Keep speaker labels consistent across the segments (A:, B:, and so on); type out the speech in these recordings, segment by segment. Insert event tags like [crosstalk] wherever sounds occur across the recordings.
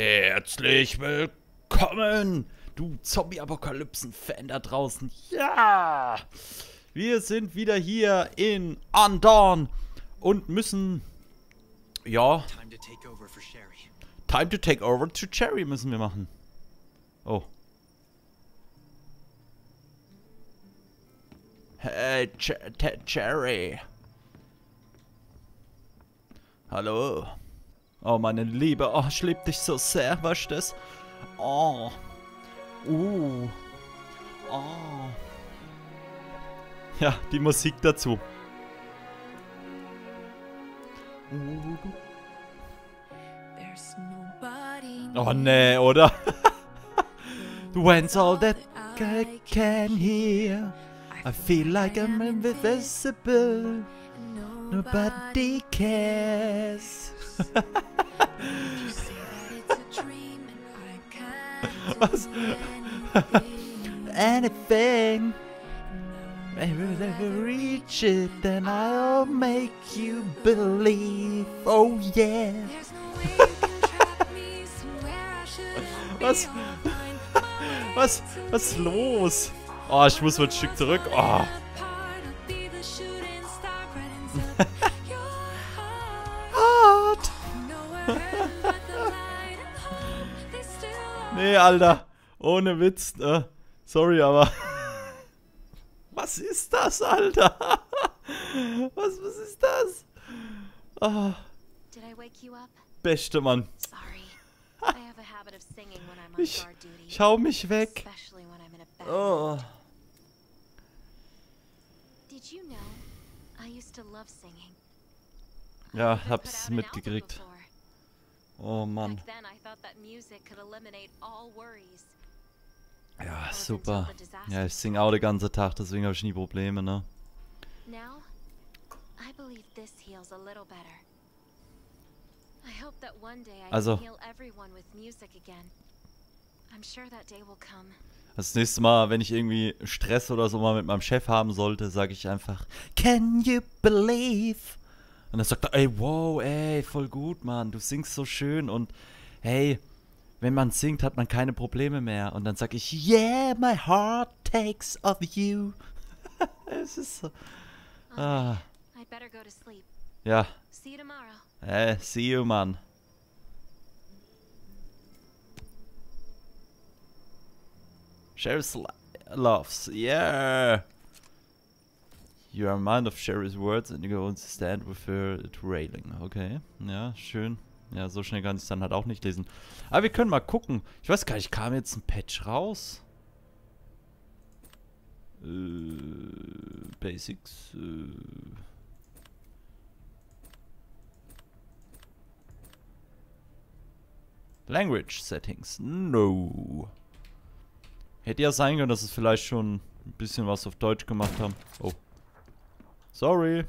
A: Herzlich willkommen, du Zombie-Apokalypsen-Fan da draußen. Ja! Wir sind wieder hier in Undorn und müssen. Ja.
B: Time to take over for Sherry.
A: Time to take over to Cherry müssen wir machen. Oh. Hey, Ch Cherry. Hallo. Oh, meine Liebe. Oh, ich lieb dich so sehr. Weißt du das? Oh. Uh. Oh. Ja, die Musik dazu.
C: Nobody
A: Oh nee, oder? [laughs] When's all that I can hear I feel like I'm invisible Nobody cares Was? [laughs] Anything I will ever reach it Then I'll make you believe Oh yeah [laughs] Was? Was? Was ist los? Oh, ich muss mal ein Stück zurück. Oh. Hart. [laughs] Nee, Alter. Ohne Witz, ne? Sorry, aber. [laughs] Was ist das, Alter? [laughs] Was, was ist das? Oh,
C: Did I wake you up?
A: beste Mann. Ich, ich hau mich weg. Oh.
C: Did you know
A: Ja, hab's
C: put out an album
A: mitgekriegt. Oh Mann.
C: Back then I thought that music could eliminate all worries.
A: Ja, super. Ja, ich sing auch den ganzen Tag, deswegen habe ich nie Probleme, ne?
C: Now, I believe this heals a little better. I hope that one day I
A: Also-
C: can heal everyone with music again. I'm sure that day will come.
A: Das nächste Mal, wenn ich irgendwie Stress oder so mal mit meinem Chef haben sollte, sage ich einfach, Can you believe? Und dann sagt er, ey, wow, ey, voll gut, Mann, du singst so schön und hey, wenn man singt, hat man keine Probleme mehr. Und dann sag ich, yeah, my heart takes of you. [laughs] es ist so. Ah,
C: I'd better go to sleep.
A: ja,
C: See you tomorrow.
A: äh, see you, Mann. Sherry's li- loves, yeah. You are mind of Sherry's words and you go and stand with her to railing. Okay, ja, schön. Ja, so schnell kann ich es dann halt auch nicht lesen. Aber wir können mal gucken. Ich weiß gar nicht, kam jetzt ein Patch raus? Äh, Basics. Äh. Language Settings. No. Hätte ja sein können, dass es vielleicht schon ein bisschen was auf Deutsch gemacht haben. Oh. Sorry.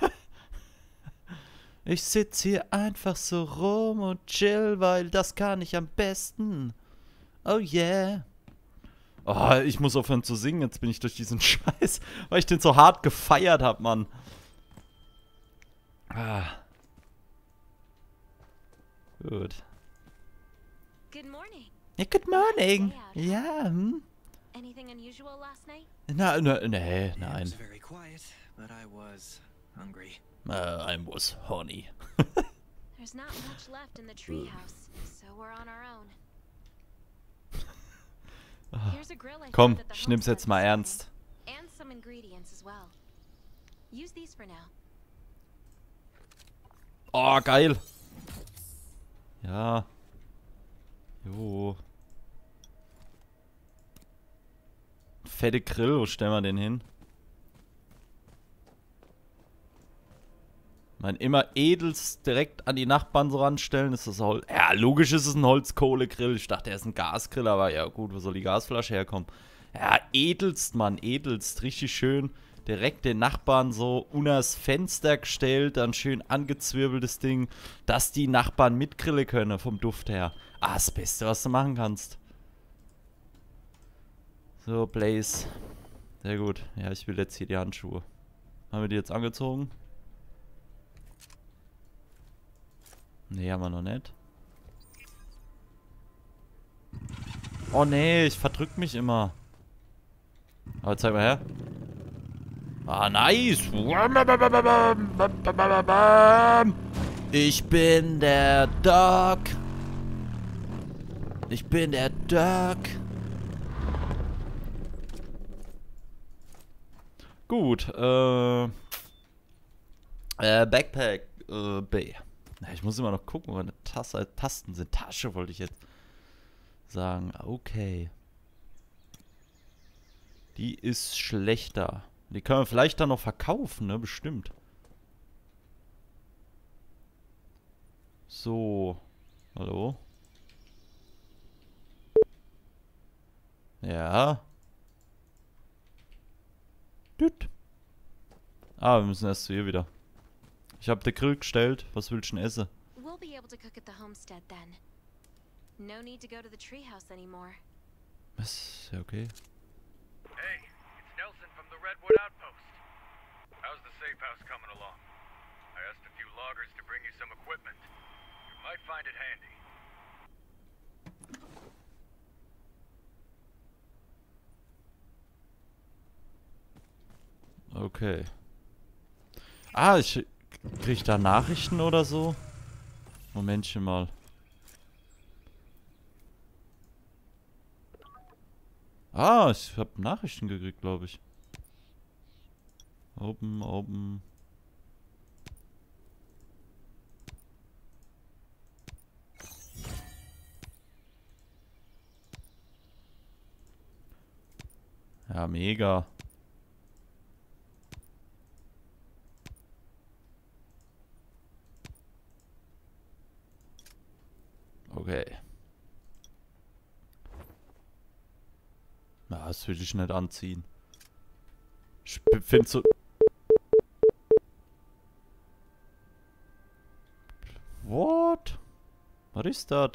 A: [laughs] ich sitze hier einfach so rum und chill, weil das kann ich am besten. Oh yeah. Oh, ich muss aufhören zu singen. Jetzt bin ich durch diesen [laughs] Scheiß, weil ich den so hart gefeiert habe, Mann. Ah. Gut.
C: Good morning.
A: Ja, good morning.
C: Day out, huh?
A: Hm?
C: Anything unusual last night?
A: Na, na, nee,
B: It was very quiet, but I was hungry.
A: Uh, I was honey. [laughs]
C: There's not much left in the treehouse, so we're on our own. Ah, Here's a grill I
A: Komm,
C: found
A: ich nehm's
C: homestead
A: jetzt mal
C: this
A: ernst.
C: And some ingredients as well. Use these for now.
A: Oh, geil. Ja. Jo. Fette Grill, wo stellen wir den hin? Mein immer edelst direkt an die Nachbarn so ranstellen, ist das Holz. Ja, logisch ist es ein Holzkohlegrill. Ich dachte, er ist ein Gasgrill, aber ja gut, wo soll die Gasflasche herkommen? Ja, edelst, Mann, edelst. Richtig schön. Direkt den Nachbarn so unters Fenster gestellt, dann schön angezwirbeltes Ding, dass die Nachbarn mitgrillen können vom Duft her. Ah, das Beste, was du machen kannst. So, Blaze. Sehr gut. Ja, ich will jetzt hier die Handschuhe. Haben wir die jetzt angezogen? Nee, haben wir noch nicht. Oh nee, ich verdrück mich immer. Aber zeig mal her. Ah, nice. Ich bin der Doc. Ich bin der Doc. Gut, äh, äh Backpack äh, B. Ich muss immer noch gucken, wo meine Tasse, Tasten sind. Tasche wollte ich jetzt sagen. Okay. Die ist schlechter. Die können wir vielleicht dann noch verkaufen, ne? Bestimmt. So. Hallo? Ja. Ah, wir müssen erst zu ihr wieder. Ich habe den Grill gestellt. Was willst du denn essen?
C: We'll be able to cook at the homestead then. No need to go to the treehouse anymore.
A: Was? Ja, okay.
D: Hey, it's Nelson from the Redwood Outpost. How's the safe house coming along? I asked a few loggers to bring you some equipment. You might find it handy.
A: Okay. Ah, ich krieg da Nachrichten oder so? Momentchen mal. Ah, ich hab Nachrichten gekriegt, glaube ich. Open, open. Ja, mega. Okay. Na, will ich nicht anziehen. Ich finde so... What? Was ist das?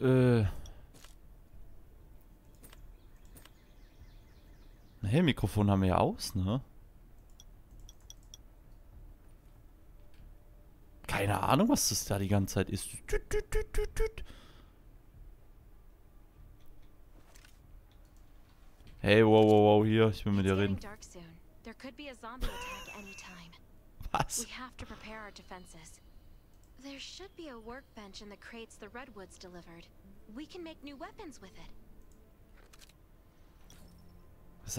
A: Äh... Hey, Mikrofon haben wir ja aus, ne? Keine Ahnung, was das da die ganze Zeit ist. Hey, wow, wow, wow, hier, ich will mit dir reden. [laughs] Was?
C: We have to prepare our defenses. There should be a workbench in the crates the redwoods delivered. We can make new weapons with it.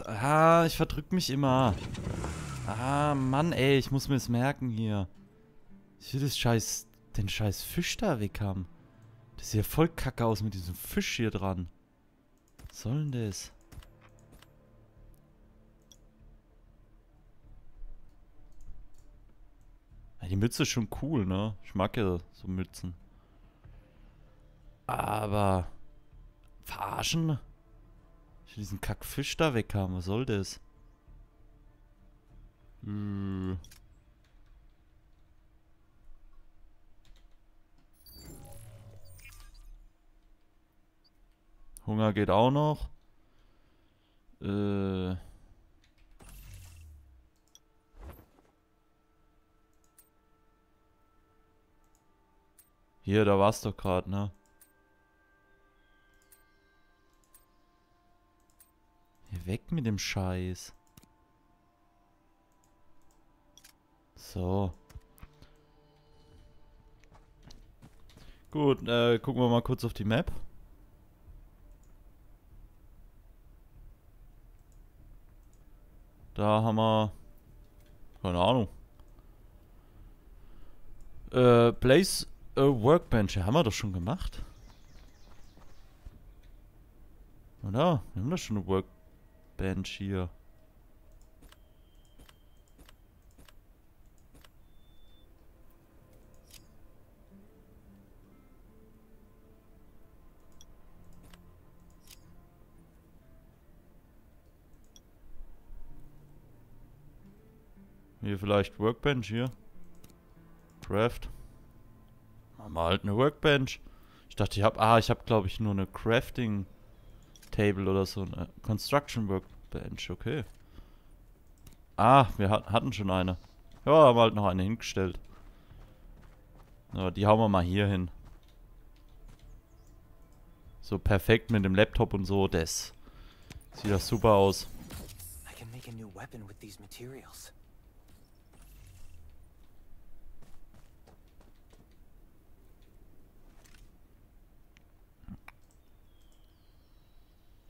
A: Ah, ich verdrück mich immer. Ah, Mann, ey, ich muss mir das merken hier. Ich will das scheiß, den scheiß Fisch da weg haben. Das sieht ja voll kacke aus mit diesem Fisch hier dran. Was soll denn das? Die Mütze ist schon cool, ne? Ich mag ja so Mützen. Aber... Verarschen? Ich will diesen Kackfisch da weg haben. Was soll das? Hm. Hunger geht auch noch. Äh. Hier, da war's doch gerade, ne? weg mit dem Scheiß. So. Gut, äh, gucken wir mal kurz auf die Map. Da haben wir... Keine Ahnung. Äh, Place a Workbench. Haben wir das schon gemacht? Oder? Wir haben das schon eine Workbench. Bench hier. Hier vielleicht Workbench hier. Craft. Machen wir halt eine Workbench. Ich dachte, ich habe, ah, ich habe glaube ich nur eine Crafting Table oder so. Eine Construction Workbench, okay. Ah, wir hat, hatten schon eine. Ja, haben wir halt noch eine hingestellt. Ja, die hauen wir mal hier hin. So perfekt mit dem Laptop und so, das sieht das super aus.
B: I can make a new weapon with these materials.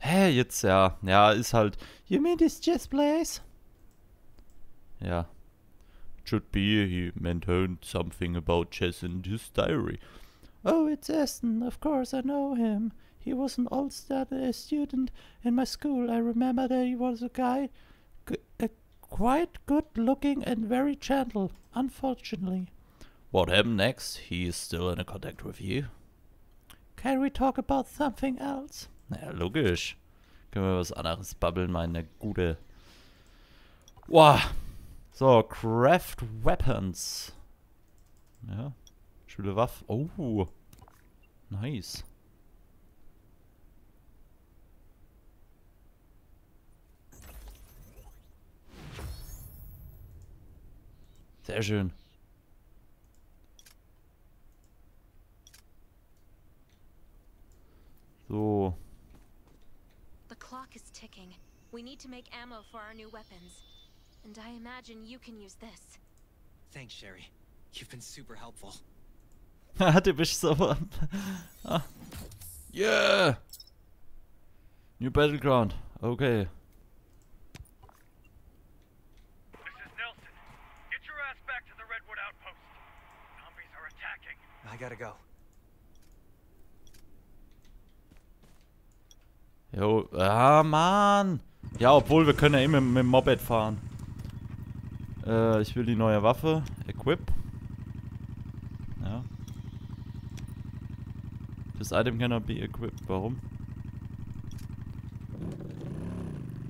A: Hä, jetzt ja. Ja, ist halt. You mean this chess place? Ja. Should be he maintained something about chess in his diary. Oh, it's Aston. Of course, I know him. He was an all-star student in my school. I remember that he was a guy, uh, quite good-looking and very gentle. Unfortunately. What happened next? He is still in contact with you. Can we talk about something else? Ja, logisch. Können wir was anderes babbeln, meine gute. Wow. So, Craft Weapons. Ja. Schöne Waffe. Oh. Nice. Sehr schön. So.
C: We need to make ammo for our new weapons. And I imagine you can use this.
B: Thanks, Sherry. You've been super helpful.
A: du bist so. ah. Yeah! New Battleground. Okay.
D: This is Nelson. Get your ass back to the Redwood outpost. Zombies are attacking.
B: I gotta go.
A: Jo, ah, Mann. Ja, obwohl wir können ja immer mit dem Moped fahren. Äh, ich will die neue Waffe. Equip. Ja. Das Item cannot be equipped. Warum?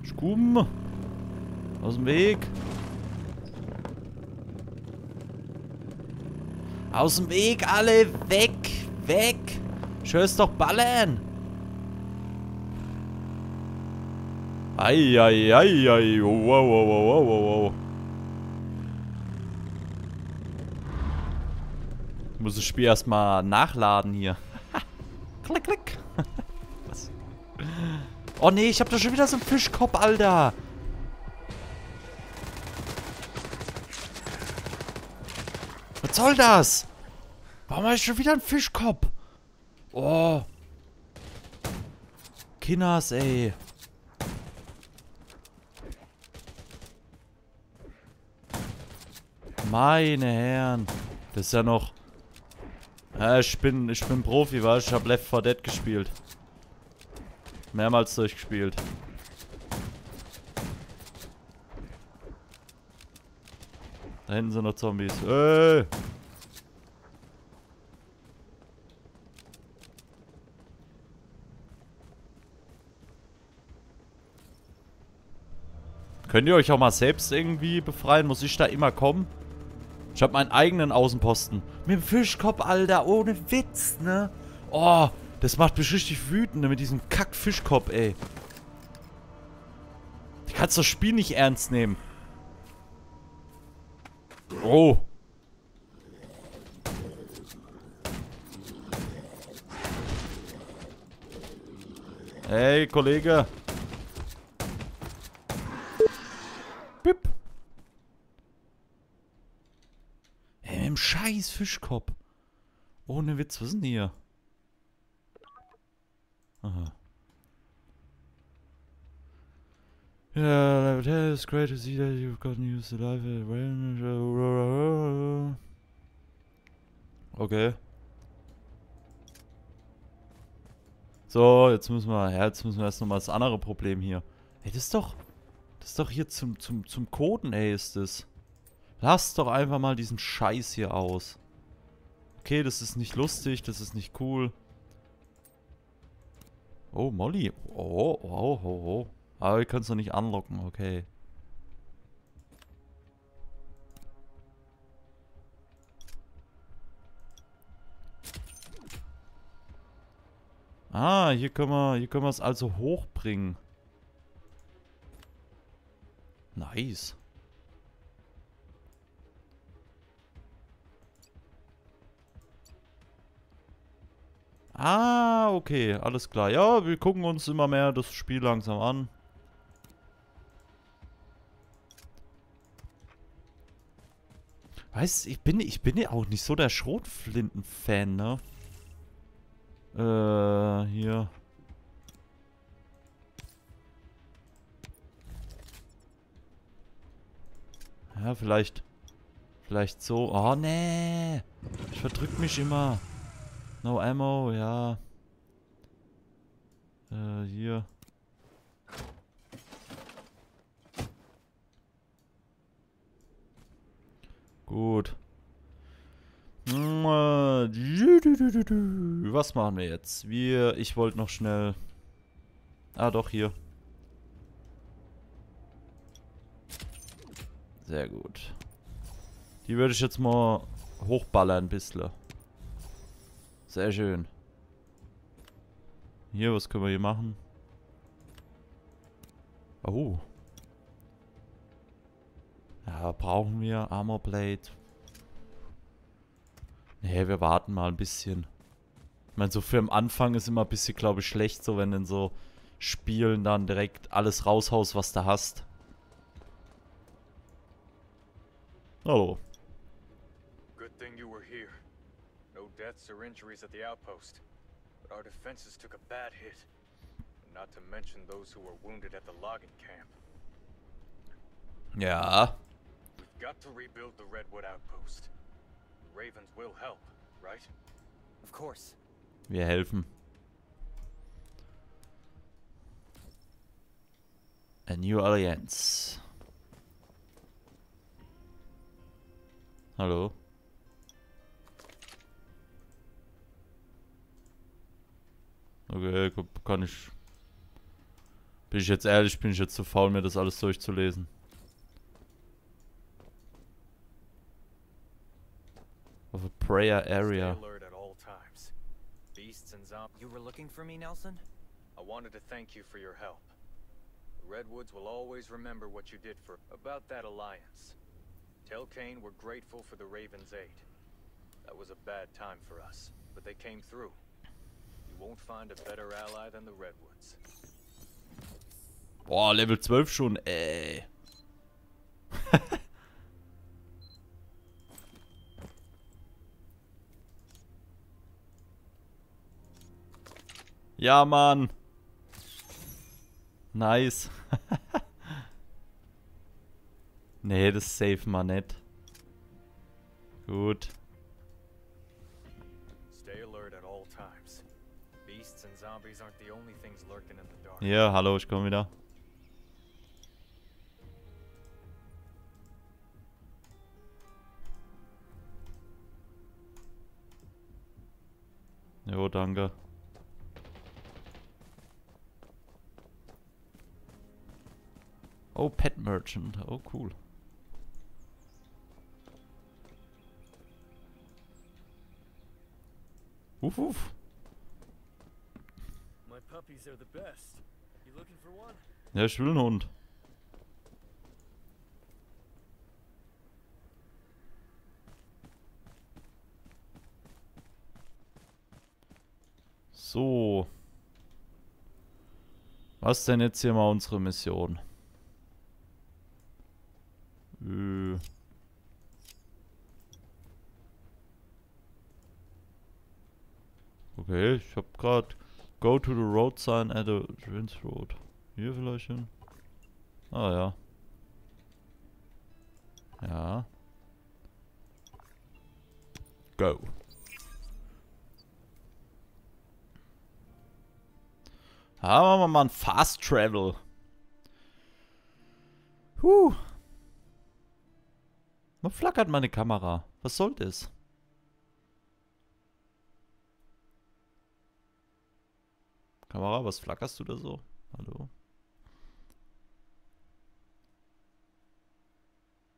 A: Skum. Aus dem Weg. Aus dem Weg, alle weg. Weg. Schöss doch ballern. Eieiei, ei, ei. Wow, wow, wow, wow, wow. Ich muss das Spiel erstmal nachladen hier. [laughs] klick, klick. Was? [laughs] Oh nee, ich hab doch schon wieder so einen Fischkopf, Alter. Was soll das? Warum hab ich schon wieder einen Fischkopf? Oh. Kinners, ey. Meine Herren. Das ist ja noch... Ja, ich bin, ich bin Profi, weißt Ich hab Left 4 Dead gespielt. Mehrmals durchgespielt. Da hinten sind noch Zombies. Ey! Könnt ihr euch auch mal selbst irgendwie befreien? Muss ich da immer kommen? Ich habe meinen eigenen Außenposten. Mit dem Fischkopf, Alter. Ohne Witz, ne? Oh, das macht mich richtig wütend, ne? Mit diesem Kack-Fischkopf, ey. Du kannst das Spiel nicht ernst nehmen. Oh. Hey, Kollege. Bip. Ey, mit dem scheiß Fischkopf. Ohne Witz, was ist denn hier? Aha. Yeah, it's great to see that you've gotten used to life. Okay. So, jetzt müssen wir, ja, jetzt müssen wir erst nochmal das andere Problem hier. Ey, das ist doch, das ist doch hier zum, zum, zum Coden, ey, ist das. Lass doch einfach mal diesen Scheiß hier aus. Okay, das ist nicht lustig, das ist nicht cool. Oh, Molly. Oh, oh, oh, oh. Aber wir können es noch nicht anlocken, okay. Ah, hier können wir, hier können wir es also hochbringen. Nice. Ah, okay, alles klar. Ja, wir gucken uns immer mehr das Spiel langsam an. Weißt, ich bin, ich bin ja auch nicht so der Schrotflinten-Fan, ne? Äh, hier. Ja, vielleicht. Vielleicht so. Oh, nee. Ich verdrück mich immer. No ammo, ja. Äh, hier. Gut. Was machen wir jetzt? Wir, ich wollte noch schnell... Ah, doch, hier. Sehr gut. Die würde ich jetzt mal hochballern ein bisschen. Sehr schön. Hier, was können wir hier machen? Oh. Ja, brauchen wir Armor Plate. Nee, wir warten mal ein bisschen. Ich meine, so für am Anfang ist immer ein bisschen, glaube ich, schlecht, so wenn in so Spielen dann direkt alles raushaust, was du hast. Hallo.
D: Deaths or injuries at the outpost. But our defenses took a bad hit. Not to mention those who were wounded at the logging camp.
A: Yeah.
D: We've got to rebuild the Redwood outpost. The Ravens will help, right?
B: Of course.
A: Wir helfen. A New Alliance. Hallo? Okay, kann ich... Bin ich jetzt ehrlich, bin ich jetzt zu faul, mir das alles durchzulesen. Of a prayer area.
B: You were looking for me, Nelson?
D: I wanted to thank you for your help. The Redwoods will always remember what you did for about that alliance. Tell Kane we're grateful for the Raven's aid. That was a bad time for us, but they came through.
A: Boah, Level 12 schon, ey. [laughs] ja, Mann. Nice. [laughs] nee, das safe mal nicht. Gut. Ja, hallo, ich komme wieder. Jo, danke. Oh, Pet Merchant. Oh, cool. Uff, uff.
E: My puppies are the best. You looking for one?
A: Ja, ich will einen Hund. So. Was denn jetzt hier mal unsere Mission? Äh. Okay, ich hab grad Go to the road sign at a Rinse Road. Hier vielleicht hin? Ah ja. Ja. Go. Haben wir mal ein Fast Travel. Huh. Man flackert meine Kamera. Was soll das? Kamera, was flackerst du da so? Hallo?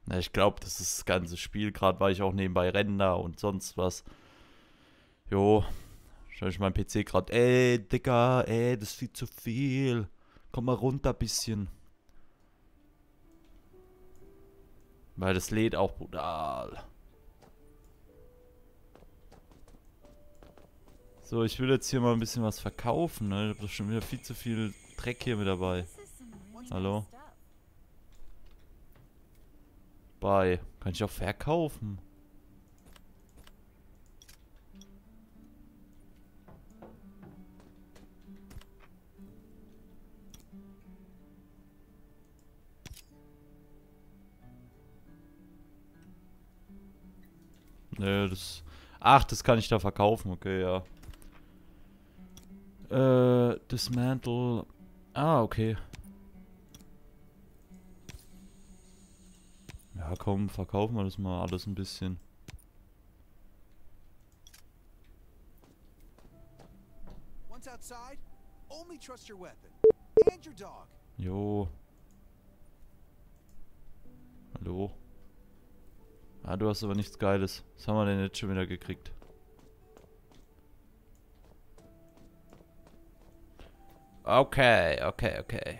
A: Na, ich glaube, das ist das ganze Spiel, gerade weil ich auch nebenbei renne da und sonst was. Jo, wahrscheinlich mein PC gerade, ey, Dicker, ey, das ist viel zu viel. Komm mal runter bisschen. Weil das lädt auch brutal. So, ich will jetzt hier mal ein bisschen was verkaufen, ne? Ich hab doch schon wieder viel zu viel Dreck hier mit dabei. Hallo? Bei. Kann ich auch verkaufen? Nö, das... Ach, das kann ich da verkaufen. Okay, ja. Äh, Dismantle... Ah, okay. Ja, komm, verkaufen wir das mal alles ein bisschen.
F: Once outside, only trust your weapon and your dog.
A: Jo. Hallo? Ah, du hast aber nichts Geiles. Was haben wir denn jetzt schon wieder gekriegt? Okay, okay, okay.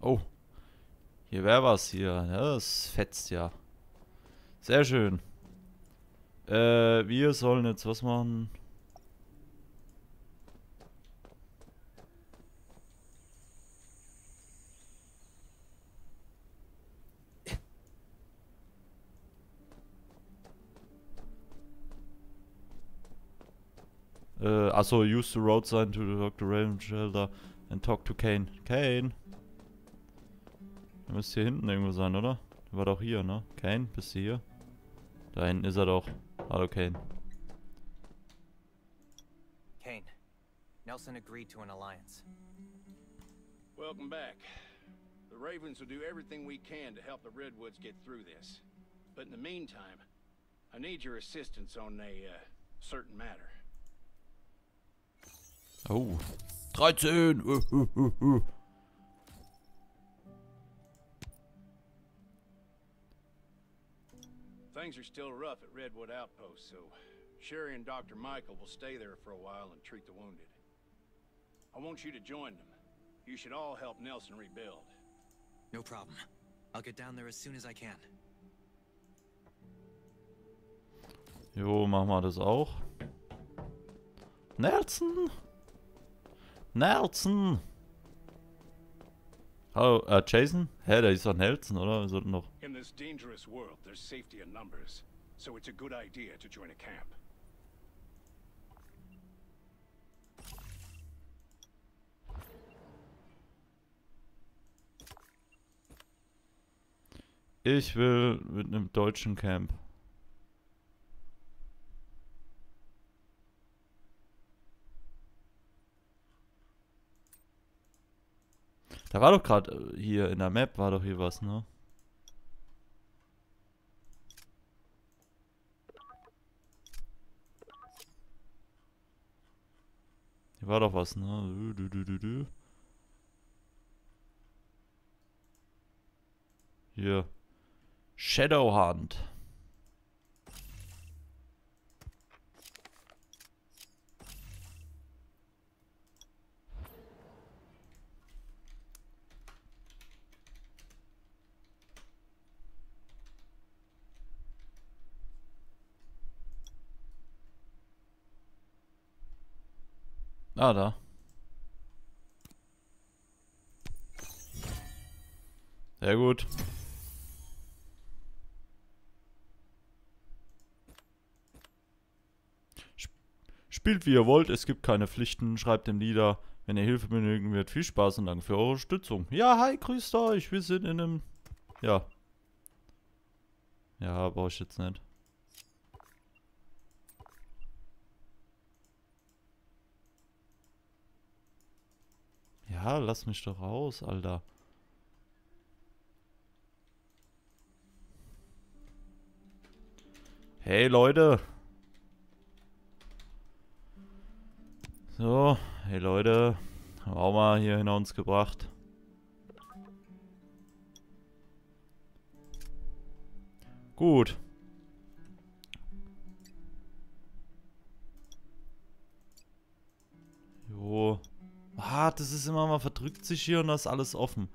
A: Oh. Hier wäre was hier. Ja, das fetzt ja. Sehr schön. Äh, wir sollen jetzt was machen? Achso, use the road sign to the Dr. Raven shelter and talk to Kane. Kane! Er müsste hier hinten irgendwo sein, oder? Der war doch hier, ne? Kane, bist du hier? Da hinten ist er doch. Hallo, Kane.
B: Kane, Nelson agreed to an alliance.
G: Welcome back. The Ravens will do everything we can to help the Redwoods get through this. But in the meantime, I need your assistance on a uh, certain matter.
A: Oh. 13! Uh, uh, uh.
G: Things are still rough at Redwood Outpost, so Sherry and Dr. Michael will stay there for a while and treat the wounded. I want you to join them. You should all help Nelson rebuild.
B: No problem. I'll get down there as soon as I can.
A: Jo, machen wir das auch. Nelson! Nelson! Hallo, äh, Jason? Hä, der ist doch Nelson, oder? Wir sollten doch...
G: In this dangerous world, there's safety in numbers, so it's a good idea to join a camp.
A: Ich will mit einem deutschen Camp. Da war doch gerade hier in der Map war doch hier was, ne? Hier war doch was, ne? Du, du, du, du. Hier. Shadowhunt. Ah, da. Sehr gut. Sp- Spielt wie ihr wollt, es gibt keine Pflichten, schreibt dem Lieder. Wenn ihr Hilfe benötigen wird, viel Spaß und danke für eure Unterstützung. Ja, hi, grüßt euch, wir sind in einem... Ja. Ja, brauche ich jetzt nicht. Ja, lass mich doch raus, Alter. Hey, Leute. So, hey, Leute. Haben auch mal hier hinter uns gebracht. Gut. Jo das ist immer mal verdrückt sich hier und da ist alles offen.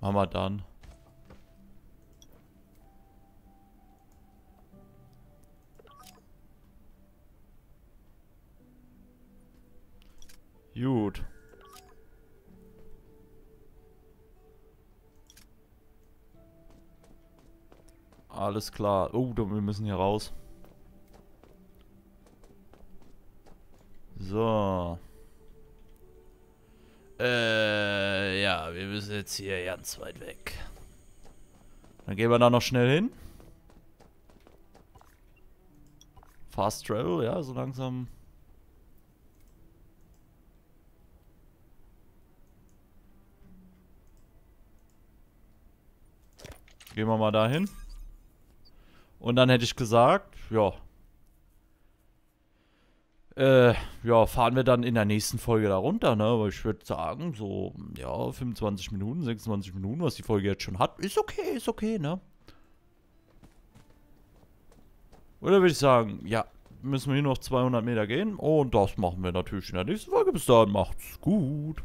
A: Machen wir dann. Gut. Alles klar. Oh, wir müssen hier raus. So. Äh, ja, wir müssen jetzt hier ganz weit weg. Dann gehen wir da noch schnell hin. Fast Travel, ja, so langsam. Gehen wir mal dahin. Und dann hätte ich gesagt, ja. Äh, ja, fahren wir dann in der nächsten Folge da runter, ne? Weil ich würde sagen, so, ja, 25 Minuten, 26 Minuten, was die Folge jetzt schon hat, ist okay, ist okay, ne? Oder würde ich sagen, ja, müssen wir hier noch 200 Meter gehen. Und das machen wir natürlich in der nächsten Folge. Bis dahin, macht's gut.